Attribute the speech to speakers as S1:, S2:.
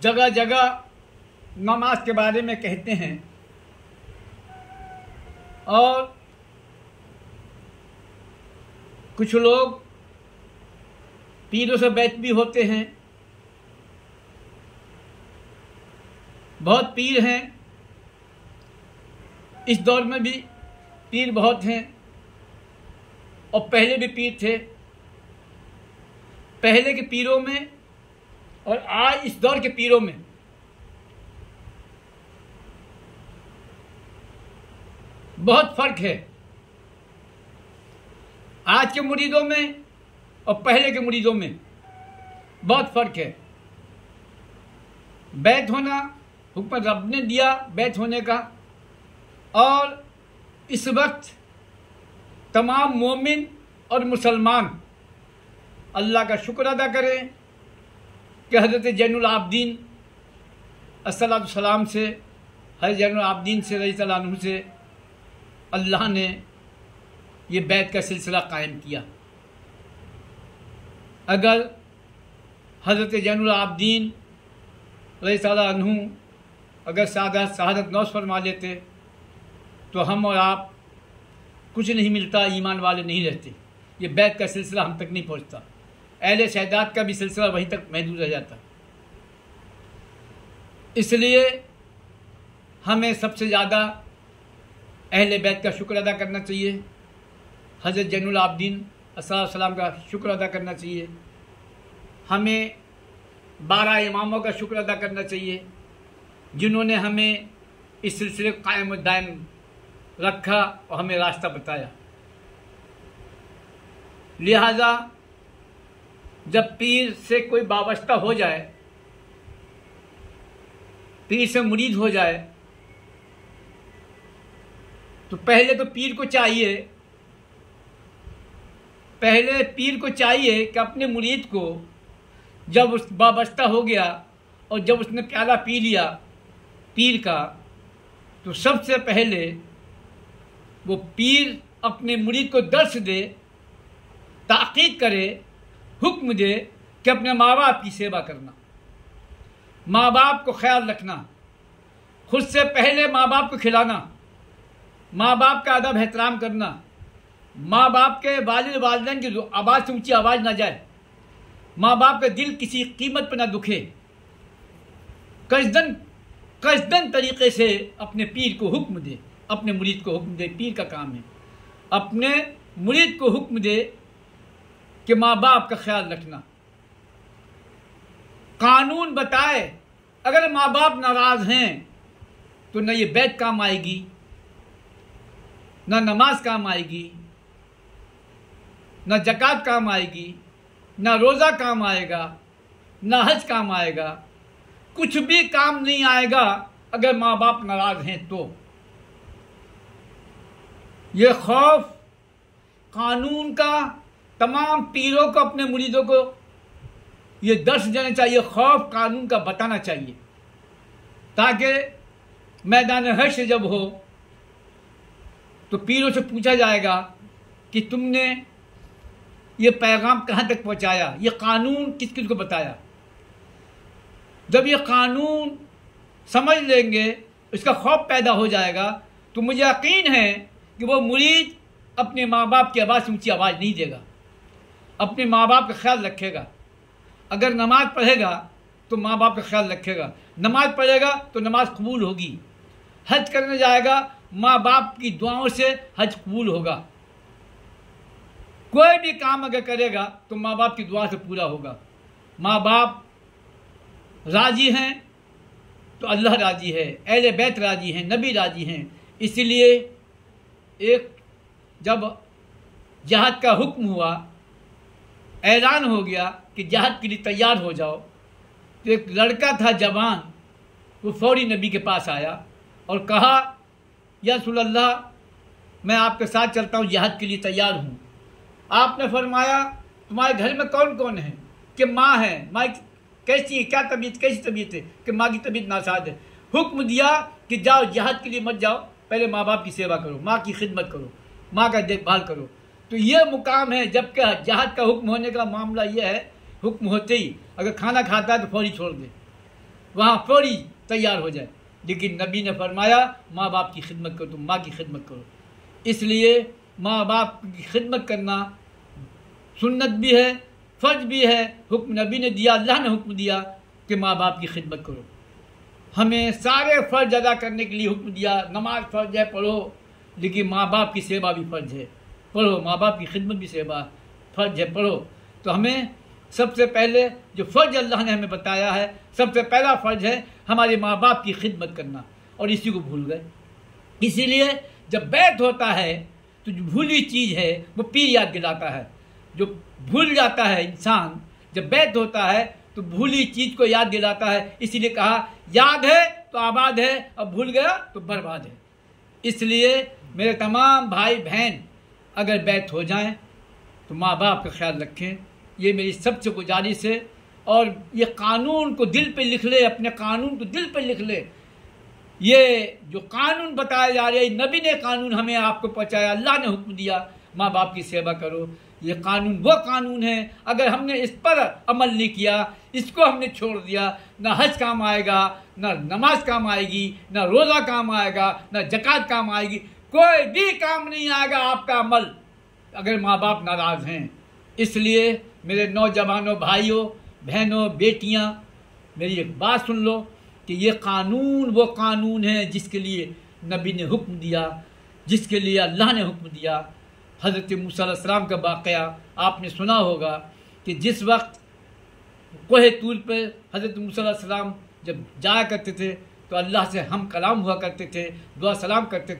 S1: जगह जगह नमाज़ के बारे में कहते हैं। और कुछ लोग पीरों से बैठ भी होते हैं। बहुत पीर हैं। इस दौर में भी पीर बहुत हैं। और पहले भी पीर थे। पहले के पीरों में और आज इस दौर के पीरों में। बहुत फ़र्क है। आज के मुरीदों में और पहले के मुरीदों में बहुत फ़र्क है। बैत होना, हुक्म रब ने दिया बैत होने का। और इस वक्त तमाम मोमिन और मुसलमान अल्लाह का शुक्र अदा करें। कि हज़रत जैनुल आबदीन असलाम से हर जैनुल आबदीन से रही तु से अल्लाह ने ये बैत का सिलसिला कायम किया। अगर हज़रत जैनुल रही तु अगर सादा शहादत नौस फरमा लेते तो हम और आप कुछ नहीं मिलता, ईमान वाले नहीं रहते। ये बैत का सिलसिला हम तक नहीं पहुँचता। अहल शहदाद का भी सिलसिला वहीं तक महदूद रह जाता। इसलिए हमें सबसे ज़्यादा अहल बैत का शुक्र अदा करना चाहिए। हज़रत जैनुल आबदीन असलाम का शुक्र अदा करना चाहिए। हमें बारह इमामों का शुक्र अदा करना चाहिए, जिन्होंने हमें इस सिलसिले को कायम दायम रखा और हमें रास्ता बताया। लिहाजा जब पीर से कोई वाबस्ता हो जाए, पीर से मुरीद हो जाए तो पहले तो पीर को चाहिए, पहले पीर को चाहिए कि अपने मुरीद को, जब उस वाबस्ता हो गया और जब उसने प्याला पी लिया, पीर का तो सबसे पहले वो पीर अपने मुरीद को दर्श दे, ताकीद करे हुक्म दे कि अपने माँ बाप की सेवा करना। माँ बाप को ख्याल रखना। खुद से पहले माँ बाप को खिलाना। माँ बाप का अदब एहतराम करना। माँ बाप के वालिद वालदेन की आवाज़ से ऊँची आवाज़ ना जाए। माँ बाप का दिल किसी कीमत पर ना दुखे। कसदन कसदन तरीके से अपने पीर को हुक्म दे, अपने मुरीद को हुक्म दे। पीर का काम है। अपने मुरीद को हुक्म दे कि माँ बाप का ख्याल रखना। कानून बताए, अगर माँ बाप नाराज़ हैं तो न ये बैत काम आएगी, न नमाज़ काम आएगी, न जक़ात काम आएगी, न रोज़ा काम आएगा, न हज काम आएगा। कुछ भी काम नहीं आएगा अगर माँ बाप नाराज़ हैं तो। ये खौफ कानून का तमाम पीरों को, अपने मुरीदों को, ये दर्श देना चाहिए, खौफ कानून का बताना चाहिए। ताकि मैदान हर्ष जब हो तो पीरों से पूछा जाएगा कि तुमने ये पैगाम कहाँ तक पहुँचाया? ये कानून किस किस को बताया? जब ये कानून समझ लेंगे, इसका खौफ पैदा हो जाएगा तो मुझे यकीन है कि वो मुरीद अपने माँ बाप की आवाज़ से ऊँची आवाज़ नहीं देगा। अपने माँ बाप का ख्याल रखेगा। अगर नमाज़ पढ़ेगा तो माँ बाप का ख्याल रखेगा। नमाज़ पढ़ेगा तो नमाज़ कबूल होगी। हज करने जाएगा माँ बाप की दुआओं से हज कबूल होगा। कोई भी काम अगर करेगा तो माँ बाप की दुआ से पूरा होगा। माँ बाप राज़ी हैं तो अल्लाह राज़ी है, अहल बैत राज़ी हैं, नबी राज़ी हैं। इसलिए एक जब जहाद का हुक्म हुआ ऐलान हो गया कि जहाद के लिए तैयार हो जाओ। तो एक लड़का था जवान, वो फौरी नबी के पास आया और कहा, या अल्लाह मैं आपके साथ चलता हूँ जहाद के लिए तैयार हूँ। आपने फरमाया, तुम्हारे घर में कौन कौन है? कि माँ है। माँ कैसी है? क्या तबीयत? कैसी तबीयत है? कि माँ की तबीयत नासाद है। हुक्म दिया कि जाओ जहाद के लिए मत जाओ। पहले माँ बाप की सेवा करो, माँ की खिदमत करो, माँ का देखभाल करो। तो ये मुकाम है जबकि जहाद का हुक्म होने का मामला यह है, हुक्म होते ही अगर खाना खाता है तो फौरी छोड़ दे। वहाँ फौरी तैयार हो जाए। लेकिन नबी ने फरमाया माँ बाप की खिदमत करो, तुम माँ की खिदमत करो। इसलिए माँ बाप की खिदमत करना सुन्नत भी है, फ़र्ज़ भी है। हुक्म नबी ने दिया, अल्लाह ने हुक्म दिया कि माँ बाप की खिदमत करो। हमें सारे फ़र्ज़ अदा करने के लिए हुक्म दिया। नमाज़ फ़र्ज़ है, पढ़ो। लेकिन माँ बाप की सेवा भी फ़र्ज़ है। पढ़ो माँ बाप की खिदमत भी सेवा, फ़र्ज़ है, पढ़ो। तो हमें सबसे पहले जो फ़र्ज़ अल्लाह ने हमें बताया है, सबसे पहला फ़र्ज़ है हमारे माँ बाप की खिदमत करना, और इसी को भूल गए। इसीलिए जब बैत होता है तो जो भूली चीज़ है, वो पीर याद दिलाता है। जो भूल जाता है इंसान, जब बैत होता है तो भूली चीज़ को याद दिलाता है। इसीलिए कहा, याद है तो आबाद है और भूल गया तो बर्बाद है। इसलिए मेरे तमाम भाई बहन अगर बैत हो जाएँ तो माँ बाप का ख्याल रखें। ये मेरी सबसे गुजारिश है और ये कानून को दिल पे लिख ले, अपने कानून को दिल पे लिख ले। ये जो कानून बताया जा रहा है नबी ने कानून हमें आपको पहुँचाया, अल्लाह ने हुक्म दिया माँ बाप की सेवा करो। ये कानून, वो कानून है, अगर हमने इस पर अमल नहीं किया, इसको हमने छोड़ दिया, ना हज काम आएगा, ना नमाज़ काम आएगी, ना रोज़ा काम आएगा, ना जक़ात काम आएगी कोई भी काम नहीं आएगा आपका अमल। अगर माँ बाप नाराज़ हैं, इसलिए मेरे नौजवानों, भाइयों, बहनों, बेटियाँ, मेरी एक बात सुन लो कि ये कानून वो कानून है जिसके लिए नबी ने हुक्म दिया, जिसके लिए अल्लाह ने हुक्म दिया। हज़रत मूसम का वाक़ आपने सुना होगा कि जिस वक्त कोह तूल पर हज़रत मूसम जब जाया करते थे तो अल्लाह से हम कलाम हुआ करते थे, दुआ सलाम करते